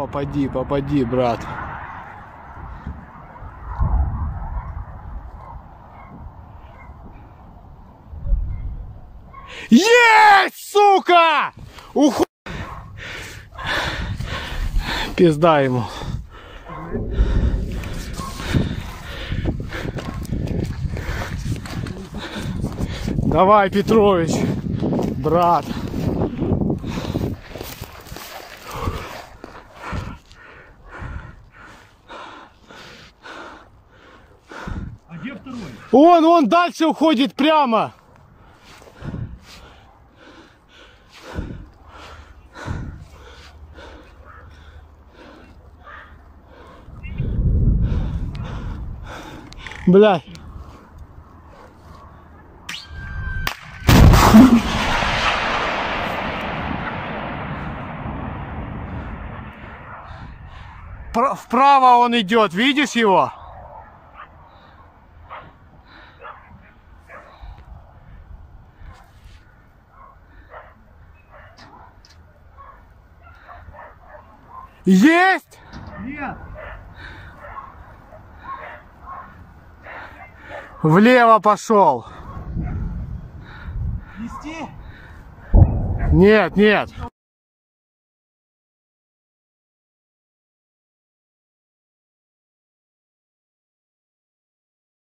Попади, попади, брат. Есть, сука! Уху... Пизда ему. Давай, Петрович, брат. Он, он дальше уходит прямо. Блядь. Пр- Вправо он идет, видишь его? Есть! Нет! Влево пошел. Нести? Нет, нет.